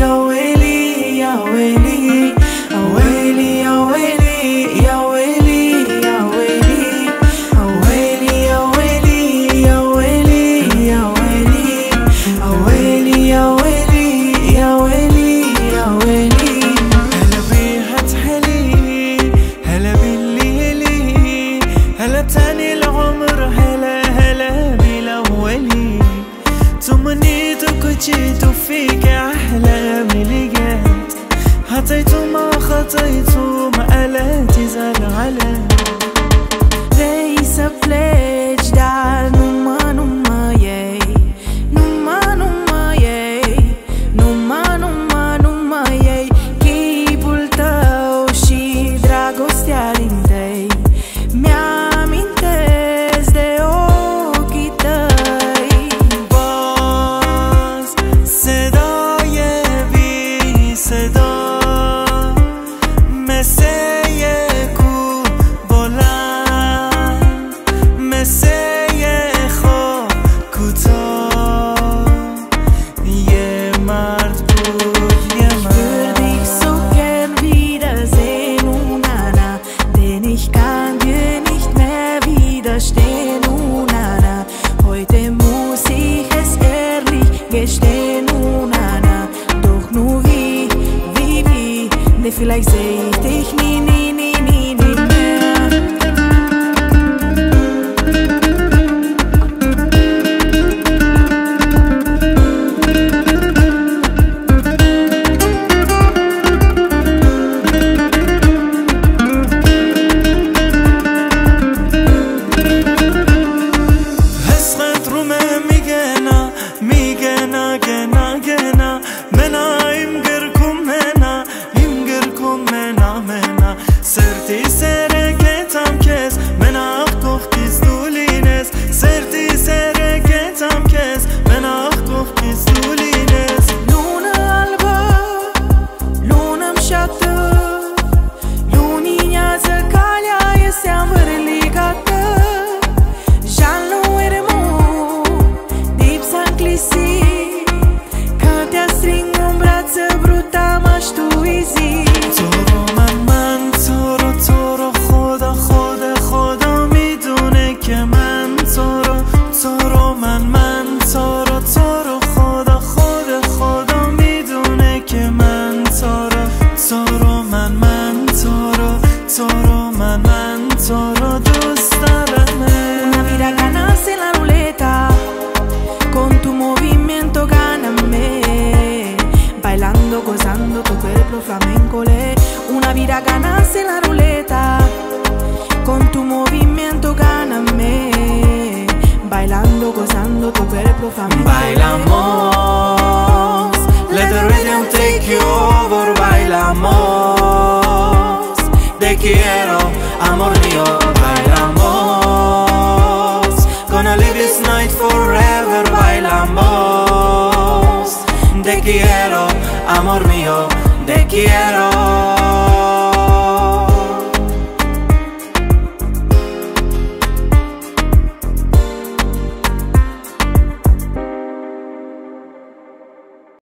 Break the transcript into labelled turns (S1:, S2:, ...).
S1: يا ويلي
S2: يا
S1: ويلي يا ويلي يا ويلي يا ويلي
S2: يا
S1: ويلي يا ويلي يا ويلي يا ويلي هلا بيها تحلي هلا بالليلي هلا تاني العمر هلا هلا بالأولي تمنيتك جيت فيك عالي
S2: feel like say Bailando, gozando tu cuerpo familiar. Bailamos.
S1: Let the rhythm take you over. Bailamos. Te quiero, amor mío. Bailamos. Gonna live this night forever. Bailamos. Te quiero, amor mío. Te quiero.